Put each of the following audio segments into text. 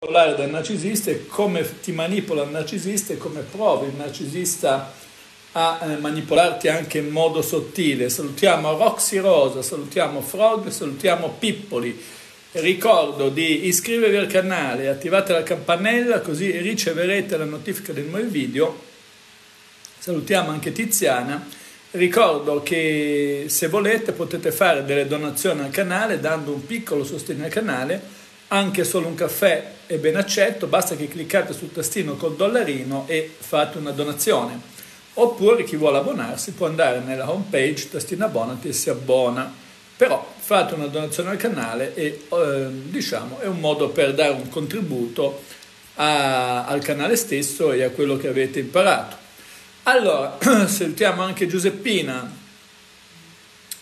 manipolare dal narcisista e come ti manipola il narcisista e come provi il narcisista a eh, manipolarti anche in modo sottile. Salutiamo Roxy Rosa, salutiamo Frog, salutiamo Pippoli. Ricordo di iscrivervi al canale, attivate la campanella così riceverete la notifica del nuovo video. Salutiamo anche Tiziana. Ricordo che se volete potete fare delle donazioni al canale dando un piccolo sostegno al canale anche solo un caffè è ben accetto, basta che cliccate sul tastino col dollarino e fate una donazione. Oppure chi vuole abbonarsi può andare nella home page, tastino abbonati e si abbona. Però fate una donazione al canale e eh, diciamo è un modo per dare un contributo a, al canale stesso e a quello che avete imparato. Allora, sentiamo anche Giuseppina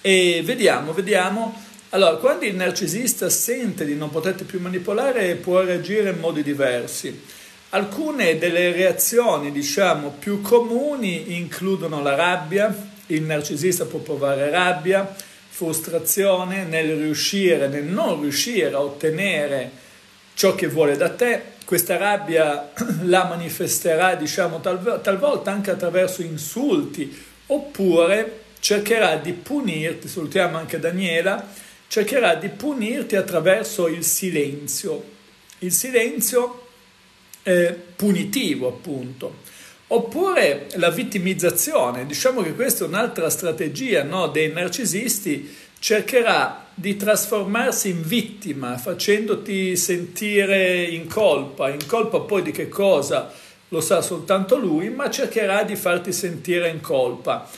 e vediamo, vediamo allora, quando il narcisista sente di non poterti più manipolare, può reagire in modi diversi. Alcune delle reazioni, diciamo, più comuni includono la rabbia, il narcisista può provare rabbia, frustrazione nel riuscire, nel non riuscire a ottenere ciò che vuole da te. Questa rabbia la manifesterà, diciamo, talvolta anche attraverso insulti, oppure cercherà di punirti, salutiamo anche Daniela, cercherà di punirti attraverso il silenzio, il silenzio eh, punitivo appunto, oppure la vittimizzazione, diciamo che questa è un'altra strategia no, dei narcisisti, cercherà di trasformarsi in vittima facendoti sentire in colpa, in colpa poi di che cosa? Lo sa soltanto lui, ma cercherà di farti sentire in colpa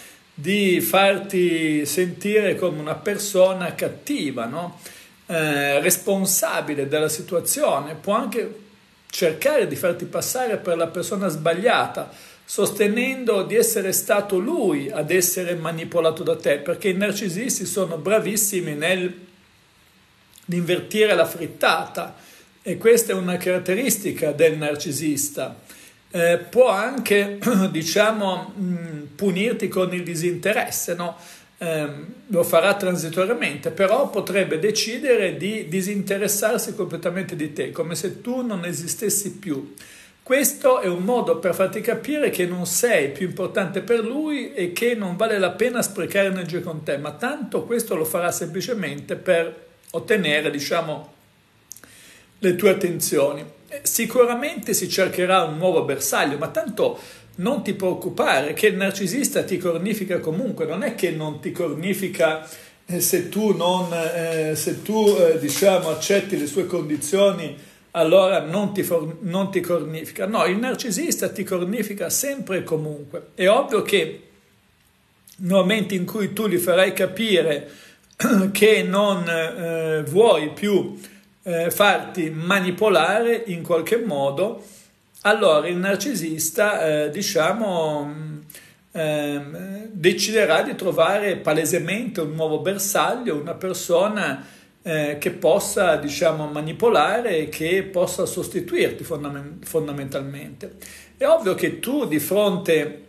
di farti sentire come una persona cattiva, no? eh, responsabile della situazione, può anche cercare di farti passare per la persona sbagliata, sostenendo di essere stato lui ad essere manipolato da te, perché i narcisisti sono bravissimi nel invertire la frittata e questa è una caratteristica del narcisista eh, può anche, diciamo, mh, mm, punirti con il disinteresse, no? eh, lo farà transitoriamente, però potrebbe decidere di disinteressarsi completamente di te, come se tu non esistessi più. Questo è un modo per farti capire che non sei più importante per lui e che non vale la pena sprecare energia con te, ma tanto questo lo farà semplicemente per ottenere, diciamo, le tue attenzioni. Sicuramente si cercherà un nuovo bersaglio, ma tanto non ti preoccupare che il narcisista ti cornifica comunque, non è che non ti cornifica eh, se tu, non, eh, se tu eh, diciamo, accetti le sue condizioni, allora non ti, for- non ti cornifica. No, il narcisista ti cornifica sempre e comunque. È ovvio che nel momento in cui tu gli farai capire che non eh, vuoi più eh, farti manipolare in qualche modo, allora il narcisista, eh, diciamo, eh, deciderà di trovare palesemente un nuovo bersaglio, una persona eh, che possa, diciamo, manipolare e che possa sostituirti fondament- fondamentalmente. È ovvio che tu di fronte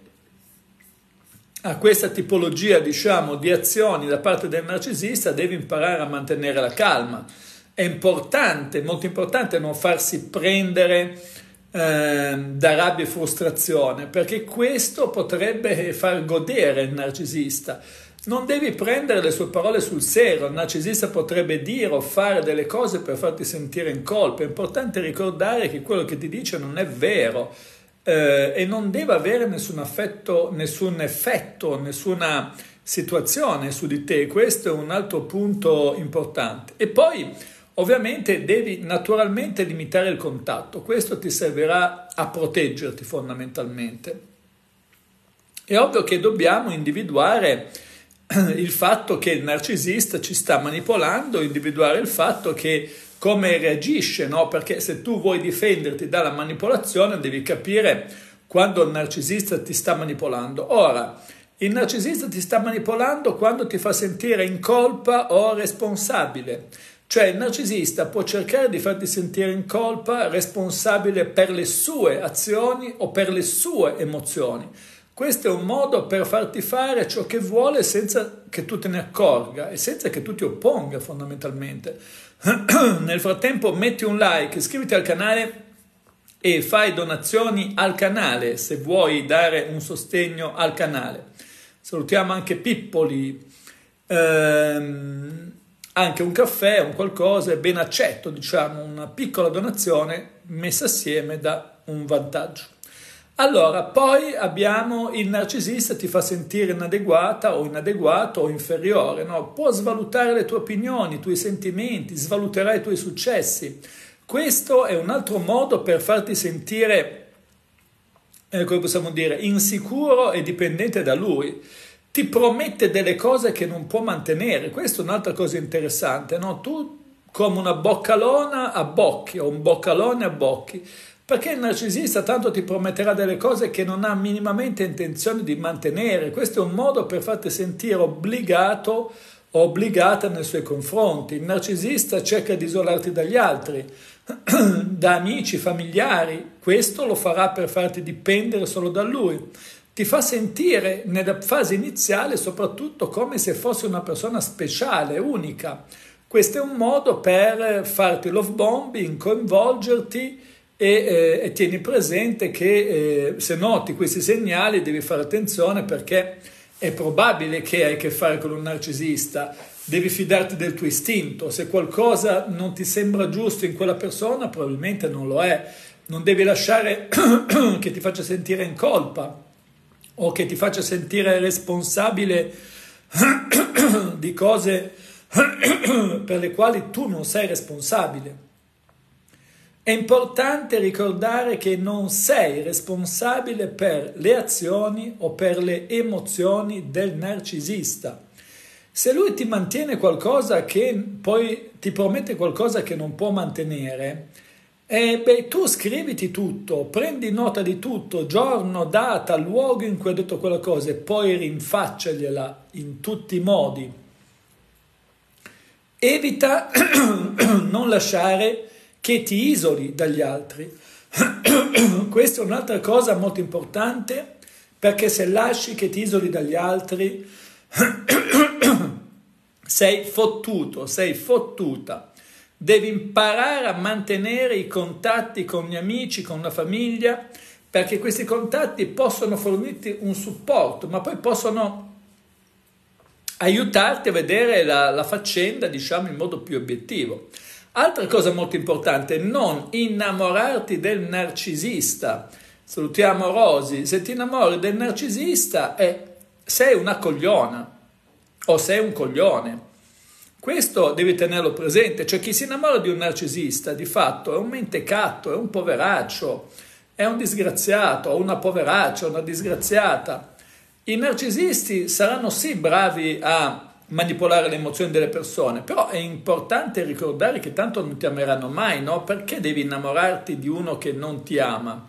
a questa tipologia, diciamo, di azioni da parte del narcisista devi imparare a mantenere la calma è importante, molto importante non farsi prendere eh, da rabbia e frustrazione, perché questo potrebbe far godere il narcisista. Non devi prendere le sue parole sul serio, il narcisista potrebbe dire o fare delle cose per farti sentire in colpa. È importante ricordare che quello che ti dice non è vero eh, e non deve avere nessun, affetto, nessun effetto, nessuna situazione su di te. Questo è un altro punto importante. E poi Ovviamente devi naturalmente limitare il contatto, questo ti servirà a proteggerti fondamentalmente. È ovvio che dobbiamo individuare il fatto che il narcisista ci sta manipolando, individuare il fatto che come reagisce, no? Perché se tu vuoi difenderti dalla manipolazione devi capire quando il narcisista ti sta manipolando. Ora, il narcisista ti sta manipolando quando ti fa sentire in colpa o responsabile. Cioè il narcisista può cercare di farti sentire in colpa responsabile per le sue azioni o per le sue emozioni. Questo è un modo per farti fare ciò che vuole senza che tu te ne accorga e senza che tu ti opponga fondamentalmente. Nel frattempo metti un like, iscriviti al canale e fai donazioni al canale se vuoi dare un sostegno al canale. Salutiamo anche Pippoli, ehm, anche un caffè, un qualcosa è ben accetto, diciamo, una piccola donazione messa assieme da un vantaggio. Allora, poi abbiamo il narcisista ti fa sentire inadeguata o inadeguato o inferiore, no? può svalutare le tue opinioni, i tuoi sentimenti, svaluterà i tuoi successi. Questo è un altro modo per farti sentire, eh, come possiamo dire, insicuro e dipendente da lui. Ti promette delle cose che non può mantenere. Questa è un'altra cosa interessante, no? Tu come una boccalona a bocchi o un boccalone a bocchi perché il narcisista tanto ti prometterà delle cose che non ha minimamente intenzione di mantenere. Questo è un modo per farti sentire obbligato o obbligata nei suoi confronti. Il narcisista cerca di isolarti dagli altri, da amici, familiari. Questo lo farà per farti dipendere solo da lui. Ti fa sentire nella fase iniziale soprattutto come se fosse una persona speciale, unica. Questo è un modo per farti love bombing, coinvolgerti e, eh, e tieni presente che eh, se noti questi segnali devi fare attenzione perché è probabile che hai a che fare con un narcisista, devi fidarti del tuo istinto, se qualcosa non ti sembra giusto in quella persona probabilmente non lo è, non devi lasciare che ti faccia sentire in colpa o che ti faccia sentire responsabile di cose per le quali tu non sei responsabile. È importante ricordare che non sei responsabile per le azioni o per le emozioni del narcisista. Se lui ti mantiene qualcosa che poi ti promette qualcosa che non può mantenere, eh, beh, tu scriviti tutto, prendi nota di tutto, giorno, data, luogo in cui ha detto quella cosa e poi rinfacciagliela in tutti i modi. Evita non lasciare che ti isoli dagli altri. Questa è un'altra cosa molto importante perché se lasci che ti isoli dagli altri sei fottuto, sei fottuta. Devi imparare a mantenere i contatti con gli amici, con la famiglia, perché questi contatti possono fornirti un supporto, ma poi possono aiutarti a vedere la, la faccenda, diciamo, in modo più obiettivo. Altra cosa molto importante, non innamorarti del narcisista. Salutiamo Rosi, se ti innamori del narcisista eh, sei una cogliona o sei un coglione. Questo devi tenerlo presente, cioè chi si innamora di un narcisista di fatto è un mentecatto, è un poveraccio, è un disgraziato, una poveraccia, una disgraziata. I narcisisti saranno sì bravi a manipolare le emozioni delle persone, però è importante ricordare che tanto non ti ameranno mai, no? Perché devi innamorarti di uno che non ti ama?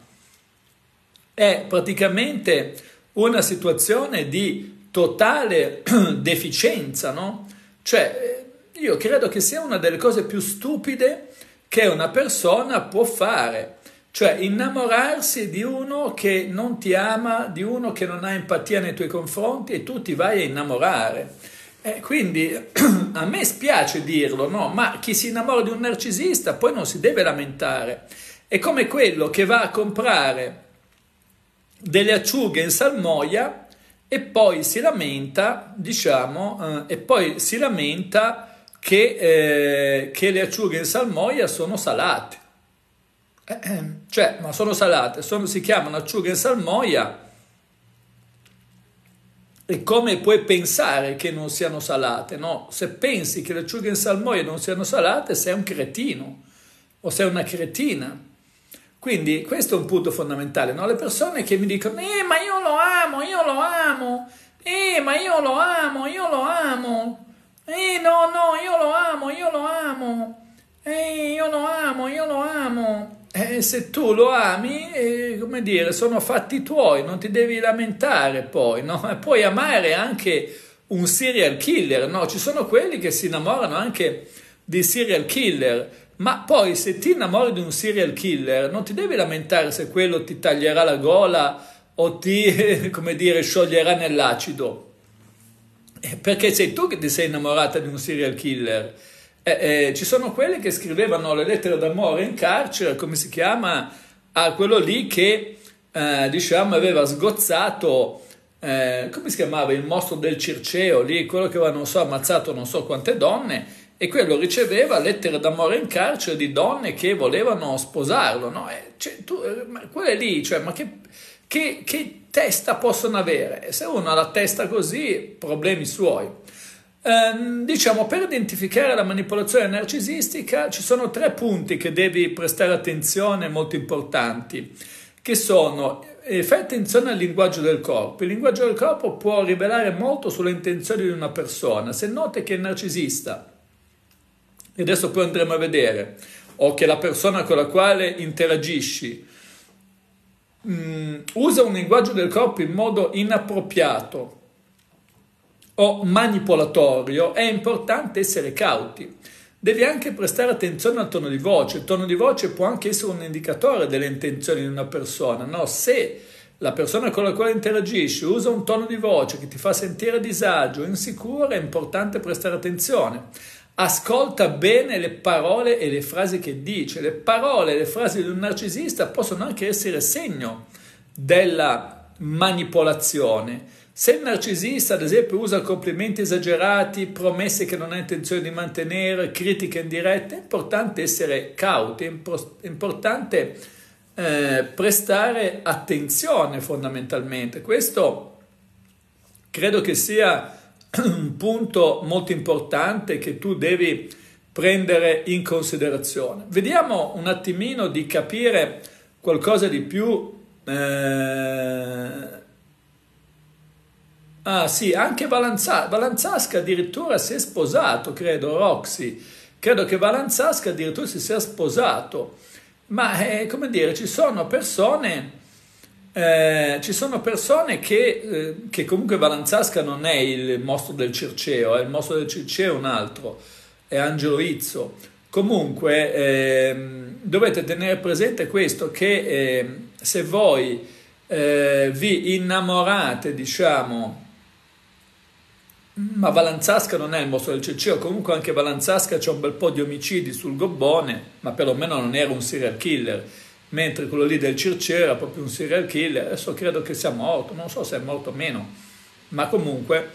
È praticamente una situazione di totale deficienza, no? Cioè, io credo che sia una delle cose più stupide che una persona può fare, cioè innamorarsi di uno che non ti ama, di uno che non ha empatia nei tuoi confronti e tu ti vai a innamorare. Eh, quindi a me spiace dirlo, no? ma chi si innamora di un narcisista poi non si deve lamentare. È come quello che va a comprare delle acciughe in salmoia e poi si lamenta, diciamo, eh, e poi si lamenta che, eh, che, le acciughe in salmoia sono salate. Eh, eh, cioè, ma sono salate, sono, si chiamano acciughe in salmoia e come puoi pensare che non siano salate? No, se pensi che le acciughe in salmoia non siano salate, sei un cretino o sei una cretina. Quindi questo è un punto fondamentale. No? Le persone che mi dicono, eh, ma io lo amo, io lo amo, eh, ma io lo amo, io lo amo, eh, no, no, io lo amo, io lo amo, eh, io lo amo, io lo amo. Eh, se tu lo ami, eh, come dire, sono fatti tuoi, non ti devi lamentare poi, no? puoi amare anche un serial killer, no? Ci sono quelli che si innamorano anche di serial killer, ma poi se ti innamori di un serial killer non ti devi lamentare se quello ti taglierà la gola o ti, come dire, scioglierà nell'acido. Eh, perché sei tu che ti sei innamorata di un serial killer. Eh, eh, ci sono quelli che scrivevano le lettere d'amore in carcere, come si chiama, a quello lì che, eh, diciamo, aveva sgozzato, eh, come si chiamava, il mostro del Circeo, lì, quello che aveva, non so, ammazzato non so quante donne, e quello riceveva lettere d'amore in carcere di donne che volevano sposarlo, no? E, cioè, tu, ma quelle lì, cioè, ma che che, che testa possono avere? Se uno ha la testa così, problemi suoi. Um, diciamo, per identificare la manipolazione narcisistica ci sono tre punti che devi prestare attenzione molto importanti, che sono eh, fai attenzione al linguaggio del corpo. Il linguaggio del corpo può rivelare molto sulle intenzioni di una persona. Se noti che è narcisista, e adesso poi andremo a vedere, o che la persona con la quale interagisci mh, mm, usa un linguaggio del corpo in modo inappropriato o manipolatorio, è importante essere cauti. Devi anche prestare attenzione al tono di voce. Il tono di voce può anche essere un indicatore delle intenzioni di una persona. No? Se la persona con la quale interagisci usa un tono di voce che ti fa sentire a disagio, insicuro, è importante prestare attenzione ascolta bene le parole e le frasi che dice. Le parole e le frasi di un narcisista possono anche essere segno della manipolazione. Se il narcisista, ad esempio, usa complimenti esagerati, promesse che non ha intenzione di mantenere, critiche indirette, è importante essere cauti, è importante eh, prestare attenzione fondamentalmente. Questo credo che sia un punto molto importante che tu devi prendere in considerazione. Vediamo un attimino di capire qualcosa di più. Eh... Ah sì, anche Valanza... Valanzasca addirittura si è sposato, credo, Roxy. Credo che Valanzasca addirittura si sia sposato. Ma, eh, come dire, ci sono persone eh, ci sono persone che, eh, che, comunque Valanzasca non è il mostro del Circeo, è il mostro del Circeo un altro, è Angelo Izzo. Comunque eh, dovete tenere presente questo, che ehm, se voi eh, vi innamorate, diciamo, ma Valanzasca non è il mostro del Circeo, comunque anche Valanzasca c'è un bel po' di omicidi sul gobbone, ma perlomeno non era un serial killer mentre quello lì del Circeo era proprio un serial killer, adesso credo che sia morto, non so se è morto o meno, ma comunque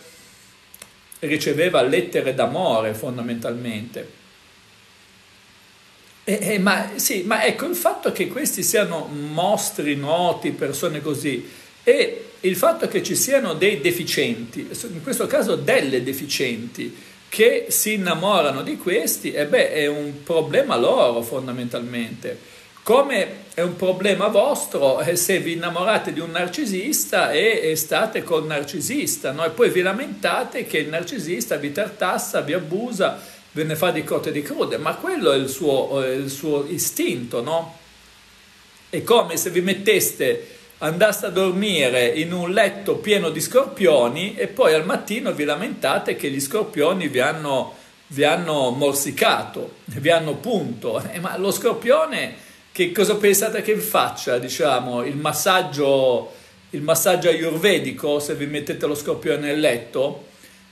riceveva lettere d'amore fondamentalmente. E, e, ma, sì, ma ecco il fatto che questi siano mostri noti, persone così, e il fatto che ci siano dei deficienti, in questo caso delle deficienti, che si innamorano di questi, e beh, è un problema loro fondamentalmente come è un problema vostro eh, se vi innamorate di un narcisista e, state col narcisista, no? e poi vi lamentate che il narcisista vi tartassa, vi abusa, ve ne fa di cotte e di crude, ma quello è il suo, è il suo istinto, no? È come se vi metteste, andaste a dormire in un letto pieno di scorpioni e poi al mattino vi lamentate che gli scorpioni vi hanno, vi hanno morsicato, vi hanno punto, eh, ma lo scorpione che cosa pensate che faccia, diciamo, il massaggio, il massaggio ayurvedico se vi mettete lo scorpione nel letto?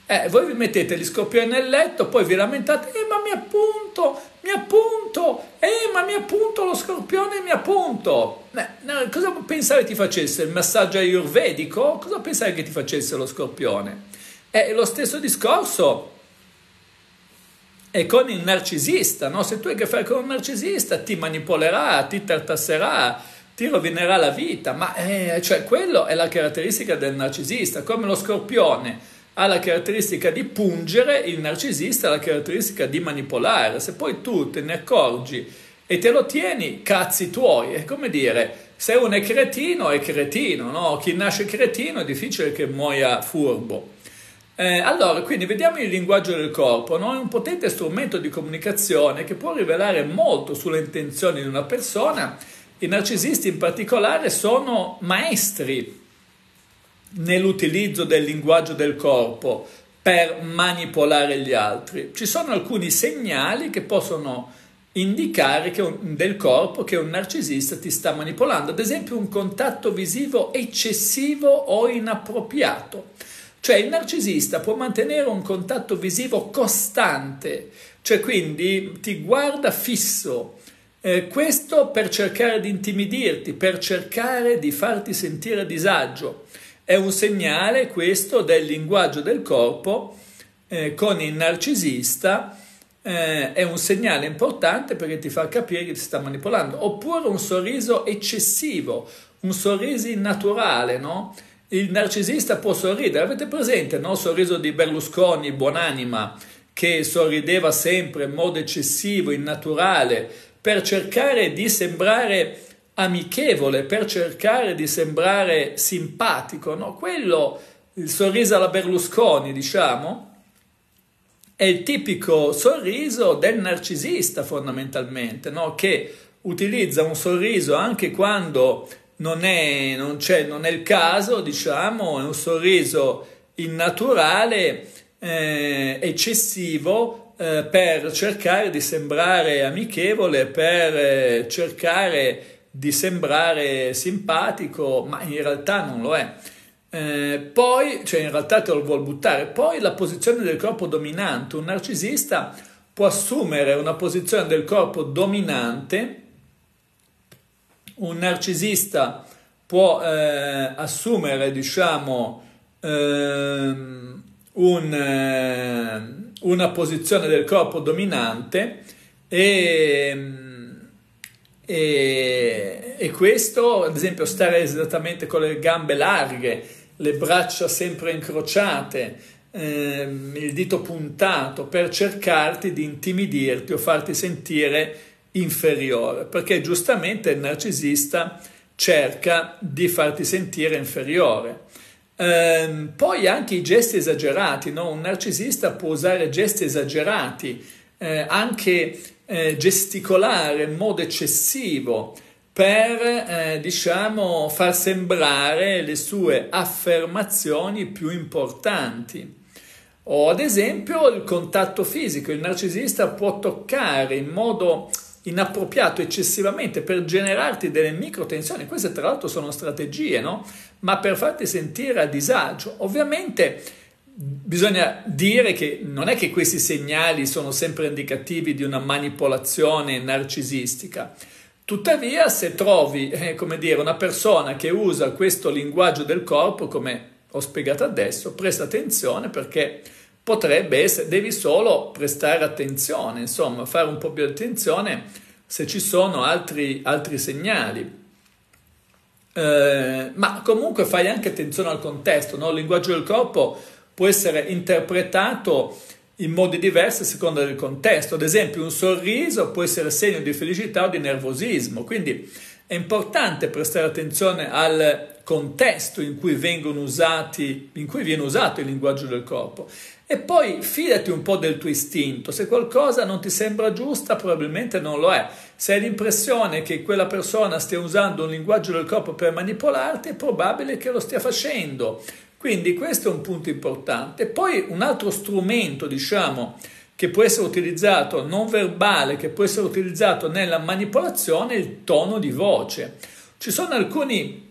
Eh, voi vi mettete gli scorpioni nel letto, poi vi lamentate, eh ma mi appunto, mi appunto, eh ma mi appunto lo scorpione, mi appunto. Eh, cosa pensate ti facesse il massaggio ayurvedico? Cosa pensate che ti facesse lo scorpione? È lo stesso discorso e con il narcisista, no? se tu hai a che fare con un narcisista ti manipolerà, ti tartasserà, ti rovinerà la vita, ma eh, cioè, quello è la caratteristica del narcisista, come lo scorpione ha la caratteristica di pungere, il narcisista ha la caratteristica di manipolare, se poi tu te ne accorgi e te lo tieni, cazzi tuoi, è come dire, se uno è cretino è cretino, no? chi nasce cretino è difficile che muoia furbo. Eh, allora, quindi vediamo il linguaggio del corpo, no? è un potente strumento di comunicazione che può rivelare molto sulle intenzioni di una persona. I narcisisti in particolare sono maestri nell'utilizzo del linguaggio del corpo per manipolare gli altri. Ci sono alcuni segnali che possono indicare che un, del corpo che un narcisista ti sta manipolando, ad esempio un contatto visivo eccessivo o inappropriato. Cioè il narcisista può mantenere un contatto visivo costante, cioè quindi ti guarda fisso, eh, questo per cercare di intimidirti, per cercare di farti sentire a disagio. È un segnale questo del linguaggio del corpo eh, con il narcisista eh, è un segnale importante perché ti fa capire che ti sta manipolando. Oppure un sorriso eccessivo, un sorriso innaturale, no? Il narcisista può sorridere, avete presente no? il sorriso di Berlusconi, buonanima, che sorrideva sempre in modo eccessivo, innaturale, per cercare di sembrare amichevole, per cercare di sembrare simpatico, no? Quello, il sorriso alla Berlusconi, diciamo, è il tipico sorriso del narcisista fondamentalmente, no? che utilizza un sorriso anche quando non è, non, non è, il caso, diciamo, è un sorriso innaturale, eh, eccessivo, eh, per cercare di sembrare amichevole, per eh, cercare di sembrare simpatico, ma in realtà non lo è. Eh, poi, cioè in realtà te lo vuol buttare, poi la posizione del corpo dominante, un narcisista può assumere una posizione del corpo dominante, un narcisista può eh, assumere, diciamo, eh, un, eh, una posizione del corpo dominante e, e, e questo, ad esempio, stare esattamente con le gambe larghe, le braccia sempre incrociate, ehm, il dito puntato per cercarti di intimidirti o farti sentire inferiore, perché giustamente il narcisista cerca di farti sentire inferiore. Ehm, poi anche i gesti esagerati, no? un narcisista può usare gesti esagerati, eh, anche eh, gesticolare in modo eccessivo, per eh, diciamo far sembrare le sue affermazioni più importanti. O ad esempio il contatto fisico, il narcisista può toccare in modo inappropriato eccessivamente per generarti delle micro tensioni, queste tra l'altro sono strategie, no? Ma per farti sentire a disagio. Ovviamente bisogna dire che non è che questi segnali sono sempre indicativi di una manipolazione narcisistica Tuttavia, se trovi, eh, come dire, una persona che usa questo linguaggio del corpo, come ho spiegato adesso, presta attenzione perché potrebbe essere, devi solo prestare attenzione, insomma, fare un po' più attenzione se ci sono altri, altri segnali. Eh, ma comunque fai anche attenzione al contesto, no? il linguaggio del corpo può essere interpretato in modi diversi a seconda del contesto. Ad esempio, un sorriso può essere segno di felicità o di nervosismo, quindi è importante prestare attenzione al contesto in cui, usati, in cui viene usato il linguaggio del corpo. E poi fidati un po' del tuo istinto, se qualcosa non ti sembra giusta probabilmente non lo è, se hai l'impressione che quella persona stia usando un linguaggio del corpo per manipolarti è probabile che lo stia facendo, quindi questo è un punto importante. Poi un altro strumento, diciamo, che può essere utilizzato non verbale, che può essere utilizzato nella manipolazione, è il tono di voce. Ci sono alcuni,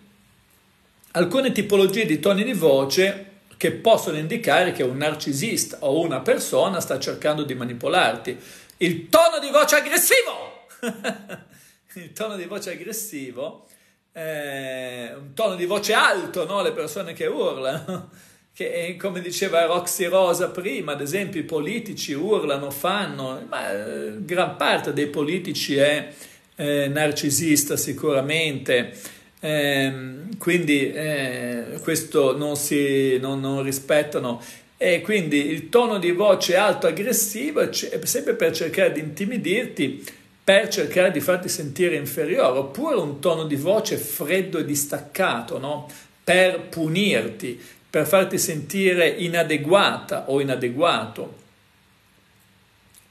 alcune tipologie di toni di voce che possono indicare che un narcisista o una persona sta cercando di manipolarti. Il tono di voce aggressivo! il tono di voce aggressivo eh, un tono di voce alto, no? le persone che urlano, che come diceva Roxy Rosa prima, ad esempio i politici urlano, fanno, ma eh, gran parte dei politici è eh, narcisista sicuramente, eh, quindi eh, questo non si non, non rispettano e quindi il tono di voce alto aggressivo è sempre per cercare di intimidirti per cercare di farti sentire inferiore, oppure un tono di voce freddo e distaccato, no? per punirti, per farti sentire inadeguata o inadeguato,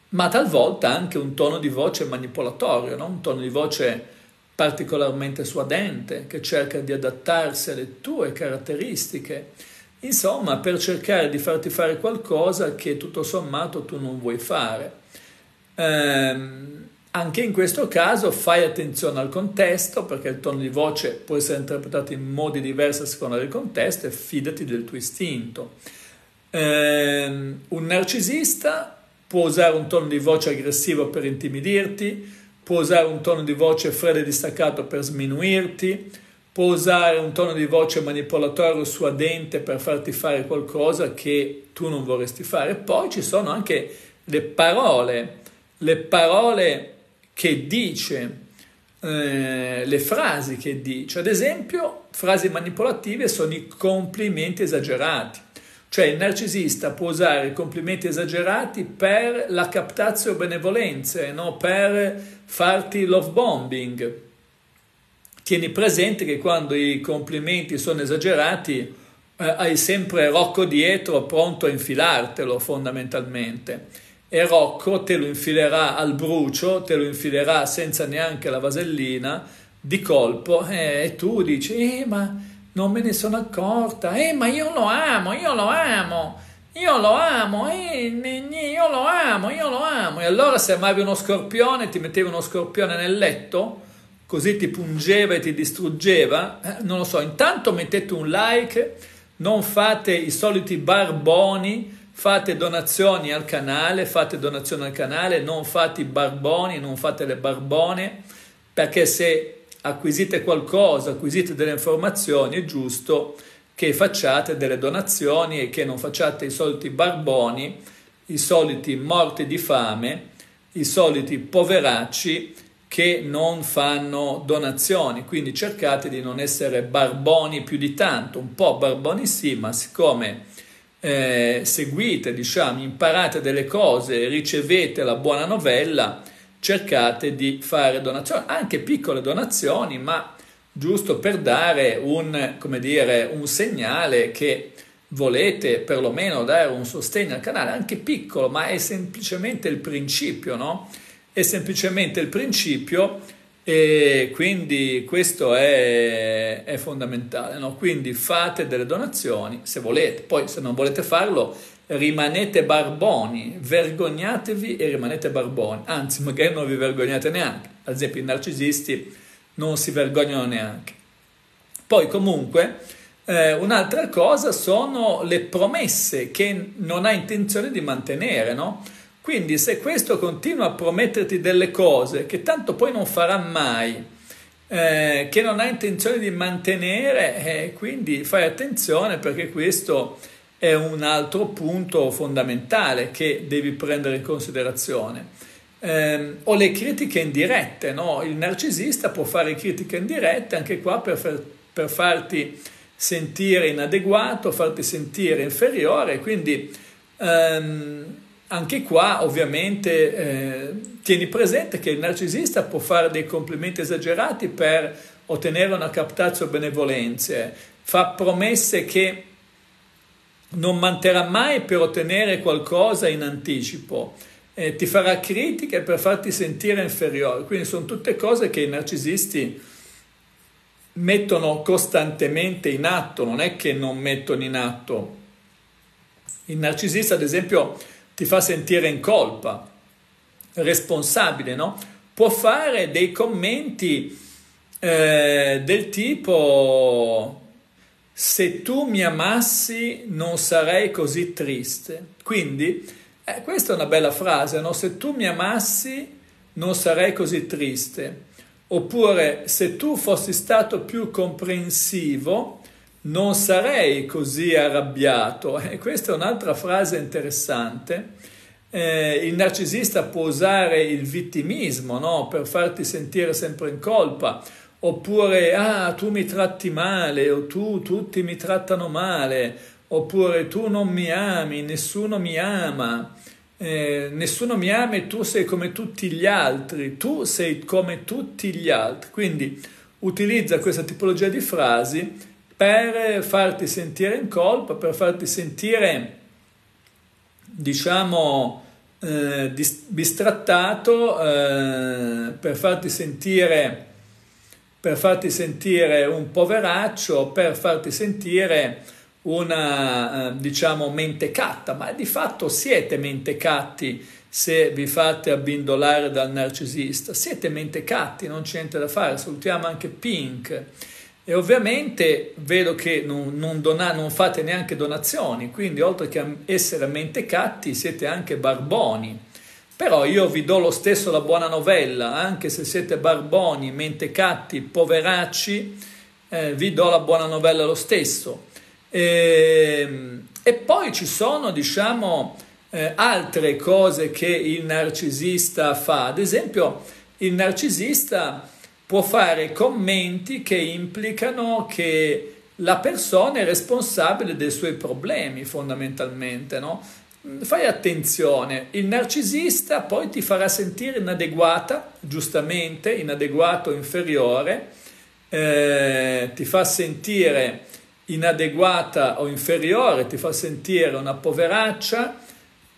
ma talvolta anche un tono di voce manipolatorio, no? un tono di voce particolarmente suadente che cerca di adattarsi alle tue caratteristiche, insomma per cercare di farti fare qualcosa che tutto sommato tu non vuoi fare. Ehm, Anche in questo caso fai attenzione al contesto perché il tono di voce può essere interpretato in modi diversi a seconda del contesto e fidati del tuo istinto. Eh, un narcisista può usare un tono di voce aggressivo per intimidirti, può usare un tono di voce freddo e distaccato per sminuirti, può usare un tono di voce manipolatorio suadente per farti fare qualcosa che tu non vorresti fare. Poi ci sono anche le parole, le parole che dice, eh, le frasi che dice. Ad esempio, frasi manipolative sono i complimenti esagerati. Cioè il narcisista può usare complimenti esagerati per la captazio benevolenze, no? per farti love bombing. Tieni presente che quando i complimenti sono esagerati eh, hai sempre Rocco dietro pronto a infilartelo fondamentalmente e Rocco te lo infilerà al brucio, te lo infilerà senza neanche la vasellina di colpo eh, e tu dici eh, ma non me ne sono accorta, eh ma io lo amo, io lo amo, io lo amo, eh, io lo amo, io lo amo. E allora se amavi uno scorpione ti mettevi uno scorpione nel letto così ti pungeva e ti distruggeva, eh, non lo so, intanto mettete un like, non fate i soliti barboni fate donazioni al canale, fate donazioni al canale, non fate i barboni, non fate le barbone, perché se acquisite qualcosa, acquisite delle informazioni, è giusto che facciate delle donazioni e che non facciate i soliti barboni, i soliti morti di fame, i soliti poveracci che non fanno donazioni. Quindi cercate di non essere barboni più di tanto, un po' barboni sì, ma siccome eh, seguite, diciamo, imparate delle cose, ricevete la buona novella, cercate di fare donazioni, anche piccole donazioni, ma giusto per dare un, dire, un segnale che volete perlomeno dare un sostegno al canale, anche piccolo, ma è semplicemente il principio, no? È semplicemente il principio e quindi questo è, è fondamentale, no? quindi fate delle donazioni se volete, poi se non volete farlo rimanete barboni, vergognatevi e rimanete barboni, anzi magari non vi vergognate neanche, ad esempio i narcisisti non si vergognano neanche. Poi comunque eh, un'altra cosa sono le promesse che non ha intenzione di mantenere, no? Quindi se questo continua a prometterti delle cose che tanto poi non farà mai, eh, che non ha intenzione di mantenere, eh, quindi fai attenzione perché questo è un altro punto fondamentale che devi prendere in considerazione. Eh, o le critiche indirette, no? il narcisista può fare critiche indirette anche qua per, far, per farti sentire inadeguato, farti sentire inferiore, quindi ehm, anche qua ovviamente eh, tieni presente che il narcisista può fare dei complimenti esagerati per ottenere una captazio benevolenze, fa promesse che non manterrà mai per ottenere qualcosa in anticipo, eh, ti farà critiche per farti sentire inferiore, quindi sono tutte cose che i narcisisti mettono costantemente in atto, non è che non mettono in atto. Il narcisista, ad esempio, ti fa sentire in colpa, responsabile, no? Può fare dei commenti eh, del tipo se tu mi amassi non sarei così triste. Quindi eh, questa è una bella frase, no? Se tu mi amassi non sarei così triste. Oppure se tu fossi stato più comprensivo non sarei così arrabbiato. E questa è un'altra frase interessante. Eh, il narcisista può usare il vittimismo no? per farti sentire sempre in colpa, oppure ah tu mi tratti male, o tu tutti mi trattano male, oppure tu non mi ami, nessuno mi ama. Eh, nessuno mi ama e tu sei come tutti gli altri, tu sei come tutti gli altri. Quindi utilizza questa tipologia di frasi per farti sentire in colpa, per farti sentire, diciamo, eh, bistrattato, eh, per, farti sentire, per farti sentire un poveraccio, per farti sentire una, eh, diciamo, mentecatta, ma di fatto siete mentecatti se vi fate abbindolare dal narcisista. Siete mentecatti, non c'è niente da fare, salutiamo anche Pink. E ovviamente vedo che non, non, dona, non fate neanche donazioni, quindi oltre che essere mentecatti siete anche barboni. Però io vi do lo stesso la buona novella, anche se siete barboni, mentecatti, poveracci, eh, vi do la buona novella lo stesso. E, ehm, e poi ci sono, diciamo, eh, altre cose che il narcisista fa. Ad esempio, il narcisista può fare commenti che implicano che la persona è responsabile dei suoi problemi, fondamentalmente, no? Fai attenzione, il narcisista poi ti farà sentire inadeguata, giustamente, inadeguato, inferiore, eh, ti fa sentire inadeguata o inferiore, ti fa sentire una poveraccia,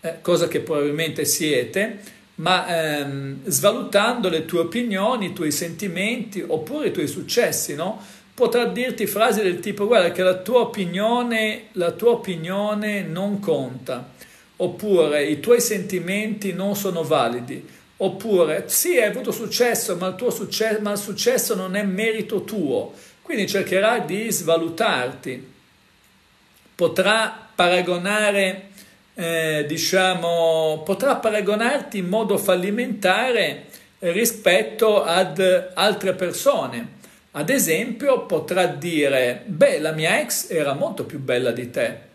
eh, cosa che probabilmente siete, ma ehm, svalutando le tue opinioni, i tuoi sentimenti oppure i tuoi successi, no? Potrà dirti frasi del tipo guarda che la tua opinione, la tua opinione non conta oppure i tuoi sentimenti non sono validi, oppure sì hai avuto successo ma il, tuo successo, ma il successo non è merito tuo, quindi cercherà di svalutarti, potrà paragonare, eh, diciamo, potrà paragonarti in modo fallimentare rispetto ad altre persone. Ad esempio potrà dire, beh, la mia ex era molto più bella di te,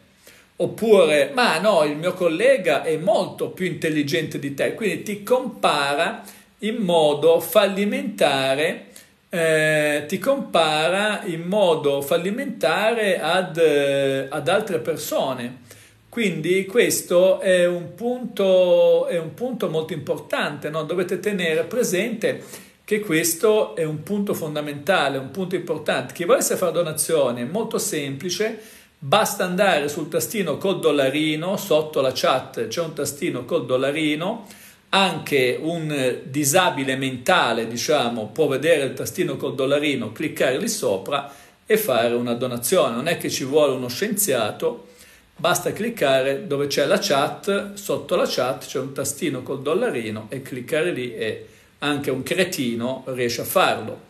Oppure, ma no, il mio collega è molto più intelligente di te, quindi ti compara in modo fallimentare, eh, ti compara in modo fallimentare ad, eh, ad altre persone. Quindi questo è un punto, è un punto molto importante, no? dovete tenere presente che questo è un punto fondamentale, un punto importante. Chi volesse fare donazione è molto semplice, Basta andare sul tastino col dollarino, sotto la chat c'è un tastino col dollarino, anche un disabile mentale, diciamo, può vedere il tastino col dollarino, cliccare lì sopra e fare una donazione. Non è che ci vuole uno scienziato, basta cliccare dove c'è la chat, sotto la chat c'è un tastino col dollarino e cliccare lì e anche un cretino riesce a farlo.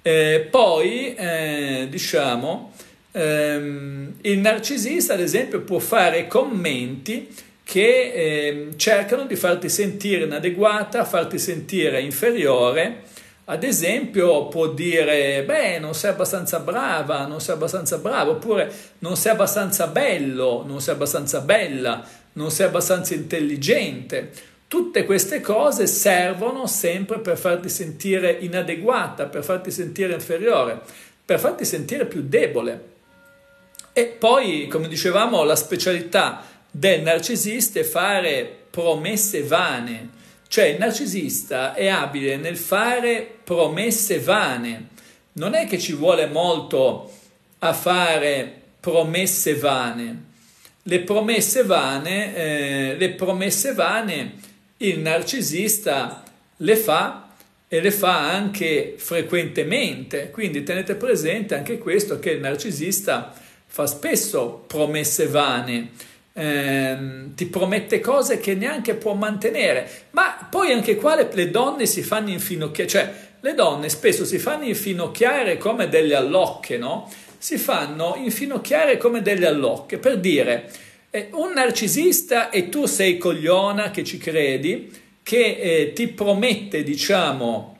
Eh, poi, eh, diciamo, ehm, il narcisista, ad esempio, può fare commenti che eh, cercano di farti sentire inadeguata, farti sentire inferiore. Ad esempio, può dire: Beh, non sei abbastanza brava, non sei abbastanza bravo, oppure non sei abbastanza bello, non sei abbastanza bella, non sei abbastanza intelligente. Tutte queste cose servono sempre per farti sentire inadeguata, per farti sentire inferiore, per farti sentire più debole. E poi, come dicevamo, la specialità del narcisista è fare promesse vane, cioè il narcisista è abile nel fare promesse vane. Non è che ci vuole molto a fare promesse vane. Le promesse vane, eh, le promesse vane il narcisista le fa e le fa anche frequentemente. Quindi tenete presente anche questo che il narcisista fa spesso promesse vane, ehm, ti promette cose che neanche può mantenere, ma poi anche qua le, le donne si fanno infinocchiare, cioè le donne spesso si fanno infinocchiare come delle allocche, no? Si fanno infinocchiare come delle allocche, per dire, eh, un narcisista e tu sei cogliona che ci credi, che eh, ti promette, diciamo,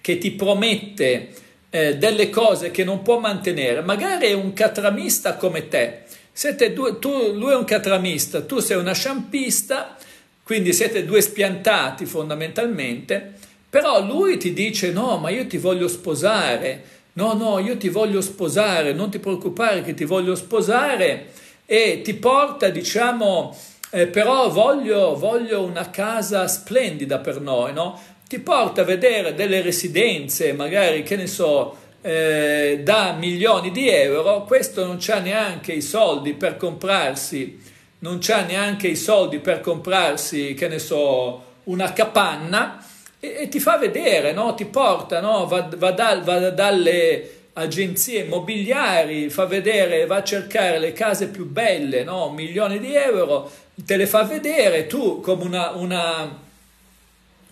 che ti promette eh, delle cose che non può mantenere, magari è un catramista come te, siete due, tu, lui è un catramista, tu sei una sciampista, quindi siete due spiantati fondamentalmente, però lui ti dice no, ma io ti voglio sposare, no, no, io ti voglio sposare, non ti preoccupare che ti voglio sposare. E ti porta, diciamo, eh, però voglio, voglio una casa splendida per noi, no? Ti porta a vedere delle residenze, magari che ne so, eh, da milioni di euro, questo non c'ha neanche i soldi per comprarsi, non c'ha neanche i soldi per comprarsi, che ne so, una capanna e, e ti fa vedere, no? ti porta, no? va, va, da, va dalle, agenzie immobiliari, fa vedere, va a cercare le case più belle, no? milioni di euro, te le fa vedere, tu come una, una,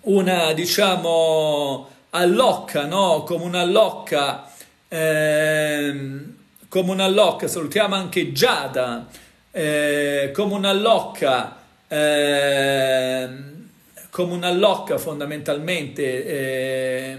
una diciamo, allocca, no? come una allocca, eh, come una allocca, salutiamo anche Giada, eh, come una allocca, eh, come una allocca fondamentalmente eh,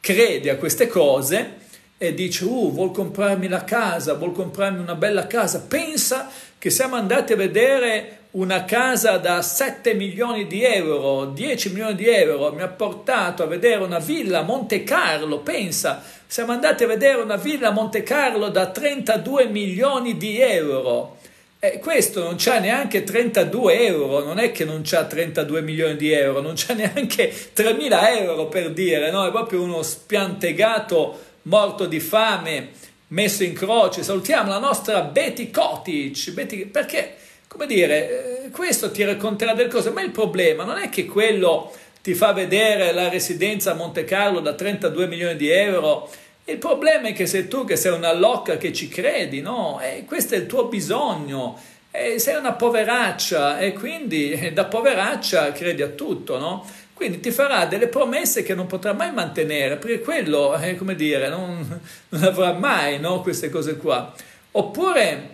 crede a queste cose e dice, uh, vuol comprarmi la casa, vuol comprarmi una bella casa, pensa che siamo andati a vedere una casa da 7 milioni di euro, 10 milioni di euro, mi ha portato a vedere una villa a Monte Carlo, pensa, siamo andati a vedere una villa a Monte Carlo da 32 milioni di euro. E questo non c'ha neanche 32 euro, non è che non c'ha 32 milioni di euro, non c'ha neanche 3.000 euro per dire, no? È proprio uno spiantegato morto di fame, messo in croce. Salutiamo la nostra Betty Kotic, Betty, perché, come dire, eh, questo ti racconterà delle cose, ma il problema non è che quello ti fa vedere la residenza a Monte Carlo da 32 milioni di euro. Il problema è che sei tu che sei una locca che ci credi, no? E questo è il tuo bisogno. E sei una poveraccia e quindi da poveraccia credi a tutto, no? Quindi ti farà delle promesse che non potrà mai mantenere, perché quello, eh, come dire, non, non avrà mai no, queste cose qua. Oppure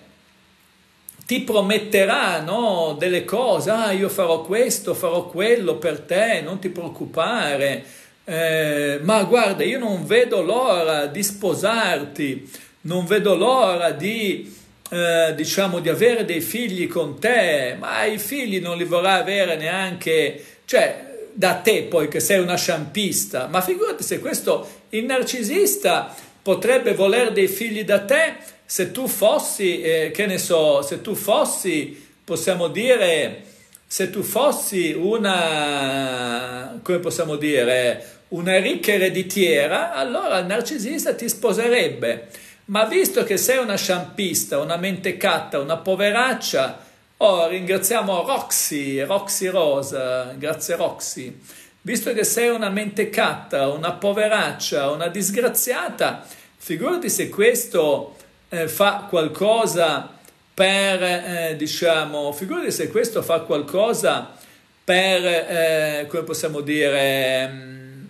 ti prometterà no, delle cose, ah io farò questo, farò quello per te, non ti preoccupare, eh, ma guarda io non vedo l'ora di sposarti, non vedo l'ora di, eh, diciamo, di avere dei figli con te, ma i figli non li vorrà avere neanche, cioè da te poi che sei una sciampista, ma figurati se questo il narcisista potrebbe voler dei figli da te se tu fossi, eh, che ne so, se tu fossi, possiamo dire, se tu fossi una, come possiamo dire, una ricca ereditiera, allora il narcisista ti sposerebbe. Ma visto che sei una sciampista, una mentecatta, una poveraccia, Oh, ringraziamo Roxy, Roxy Rosa, grazie Roxy. Visto che sei una mentecatta, una poveraccia, una disgraziata, figurati se questo eh, fa qualcosa per, eh, diciamo, figurati se questo fa qualcosa per, eh, come possiamo dire, mm,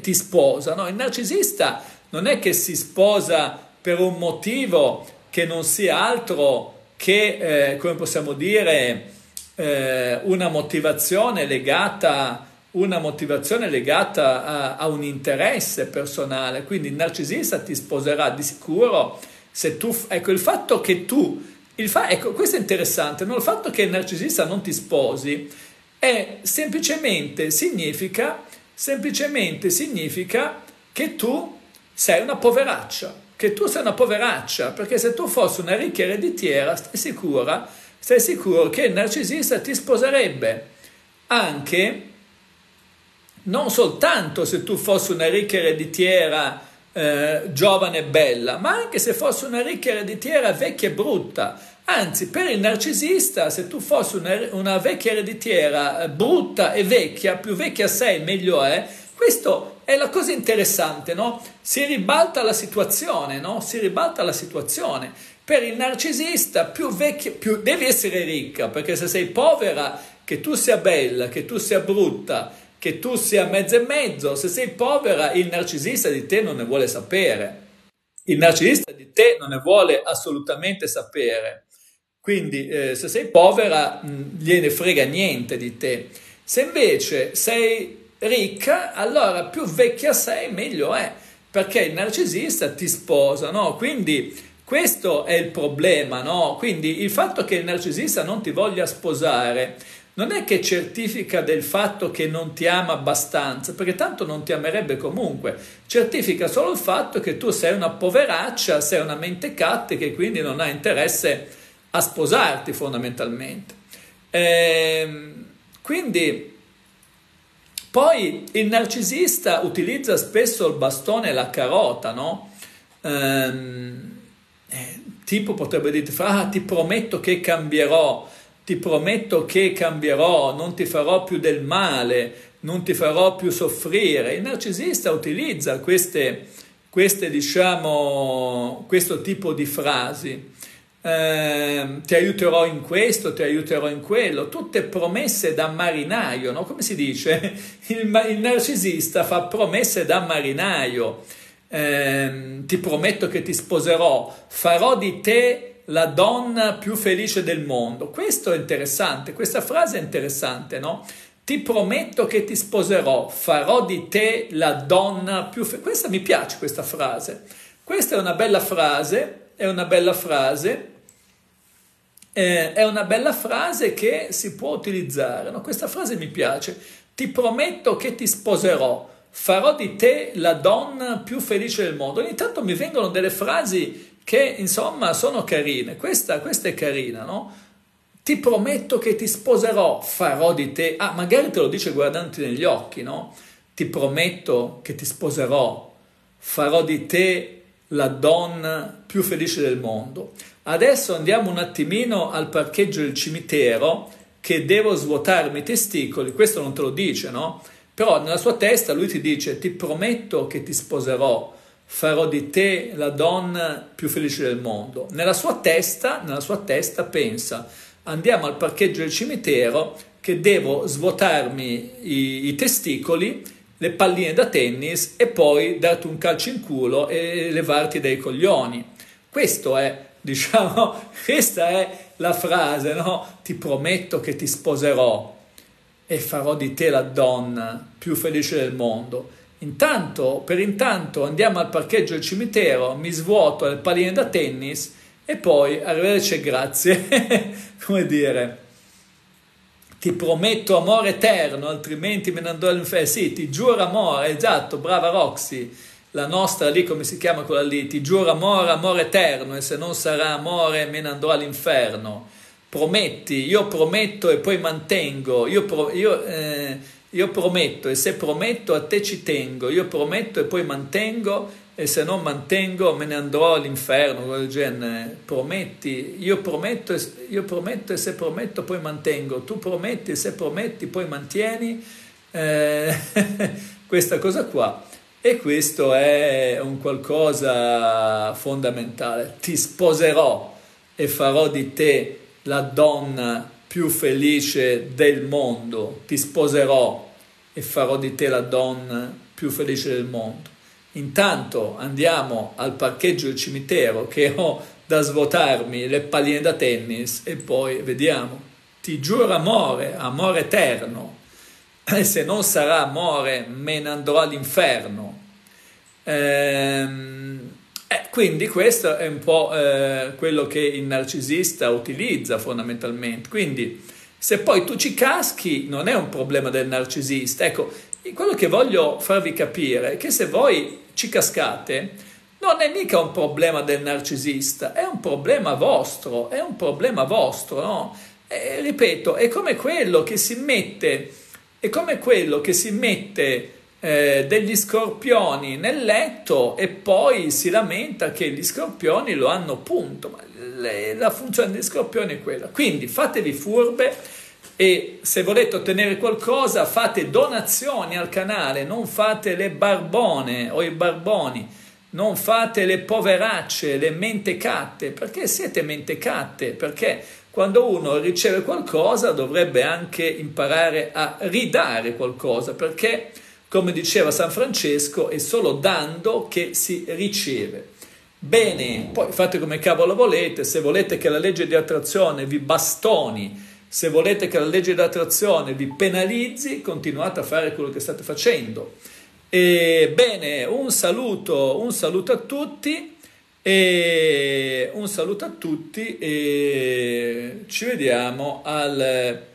ti sposa. No? Il narcisista non è che si sposa per un motivo che non sia altro che, eh, come possiamo dire, eh, una motivazione legata, una motivazione legata a, a, un interesse personale. Quindi il narcisista ti sposerà di sicuro se tu... Ecco, il fatto che tu... Il fa, ecco, questo è interessante, no? il fatto che il narcisista non ti sposi è semplicemente significa, semplicemente significa che tu sei una poveraccia che tu sei una poveraccia, perché se tu fossi una ricca ereditiera, stai sicura, stai sicuro che il narcisista ti sposerebbe anche non soltanto se tu fossi una ricca ereditiera eh, giovane e bella, ma anche se fossi una ricca ereditiera vecchia e brutta. Anzi, per il narcisista, se tu fossi una, una vecchia ereditiera eh, brutta e vecchia, più vecchia sei, meglio è, questo è la cosa interessante, no? Si ribalta la situazione, no? Si ribalta la situazione. Per il narcisista più vecchia, più devi essere ricca, perché se sei povera, che tu sia bella, che tu sia brutta, che tu sia mezzo e mezzo, se sei povera, il narcisista di te non ne vuole sapere. Il narcisista di te non ne vuole assolutamente sapere. Quindi eh, se sei povera, mh, gliene frega niente di te. Se invece sei ricca, allora più vecchia sei, meglio è, perché il narcisista ti sposa, no? Quindi questo è il problema, no? Quindi il fatto che il narcisista non ti voglia sposare non è che certifica del fatto che non ti ama abbastanza, perché tanto non ti amerebbe comunque, certifica solo il fatto che tu sei una poveraccia, sei una mentecatta e che quindi non ha interesse a sposarti fondamentalmente. Ehm, quindi poi il narcisista utilizza spesso il bastone e la carota, no? Ehm, eh, tipo potrebbe dire, ah, ti prometto che cambierò, ti prometto che cambierò, non ti farò più del male, non ti farò più soffrire. Il narcisista utilizza queste, queste, diciamo, questo tipo di frasi. Eh, ti aiuterò in questo, ti aiuterò in quello, tutte promesse da marinaio, no? come si dice? Il, il narcisista fa promesse da marinaio, eh, ti prometto che ti sposerò, farò di te la donna più felice del mondo. Questo è interessante, questa frase è interessante, no? Ti prometto che ti sposerò, farò di te la donna più felice. Questa mi piace questa frase. Questa è una bella frase, è una bella frase eh, è una bella frase che si può utilizzare. No? Questa frase mi piace. Ti prometto che ti sposerò, farò di te la donna più felice del mondo. Ogni tanto mi vengono delle frasi che insomma sono carine. Questa, questa è carina, no? Ti prometto che ti sposerò, farò di te. Ah, magari te lo dice guardandoti negli occhi, no? Ti prometto che ti sposerò, farò di te la donna più felice del mondo. Adesso andiamo un attimino al parcheggio del cimitero che devo svuotarmi i testicoli, questo non te lo dice, no? Però nella sua testa lui ti dice ti prometto che ti sposerò, farò di te la donna più felice del mondo. Nella sua testa, nella sua testa pensa andiamo al parcheggio del cimitero che devo svuotarmi i, i testicoli, le palline da tennis e poi darti un calcio in culo e levarti dai coglioni. Questo è Diciamo, questa è la frase, no? Ti prometto che ti sposerò e farò di te la donna più felice del mondo. Intanto, per intanto, andiamo al parcheggio del cimitero, mi svuoto le palline da tennis e poi arrivederci e grazie. Come dire, ti prometto amore eterno, altrimenti me ne andrò all'inferno. Sì, ti giuro amore, esatto, brava Roxy la nostra lì, come si chiama quella lì, ti giuro amore, amore eterno, e se non sarà amore me ne andrò all'inferno. Prometti, io prometto e poi mantengo, io, pro, io, eh, io prometto e se prometto a te ci tengo, io prometto e poi mantengo e se non mantengo me ne andrò all'inferno, del genere. Prometti, io prometto, io prometto e se prometto poi mantengo, tu prometti e se prometti poi mantieni, eh, questa cosa qua. E questo è un qualcosa fondamentale. Ti sposerò e farò di te la donna più felice del mondo. Ti sposerò e farò di te la donna più felice del mondo. Intanto andiamo al parcheggio del cimitero che ho da svuotarmi le palline da tennis e poi vediamo. Ti giuro amore, amore eterno. E se non sarà amore me ne andrò all'inferno Ehm, eh, quindi questo è un po' eh, quello che il narcisista utilizza fondamentalmente. Quindi se poi tu ci caschi non è un problema del narcisista. Ecco, quello che voglio farvi capire è che se voi ci cascate non è mica un problema del narcisista, è un problema vostro, è un problema vostro, no? E, ripeto, è come quello che si mette, è come quello che si mette eh, degli scorpioni nel letto e poi si lamenta che gli scorpioni lo hanno punto. Ma le, la funzione degli scorpioni è quella. Quindi fatevi furbe e se volete ottenere qualcosa fate donazioni al canale, non fate le barbone o i barboni, non fate le poveracce, le mentecatte, perché siete mentecatte, perché quando uno riceve qualcosa dovrebbe anche imparare a ridare qualcosa, perché come diceva San Francesco, è solo dando che si riceve. Bene, poi fate come cavolo volete, se volete che la legge di attrazione vi bastoni, se volete che la legge di attrazione vi penalizzi, continuate a fare quello che state facendo. E, bene, un saluto, un saluto a tutti e un saluto a tutti e ci vediamo al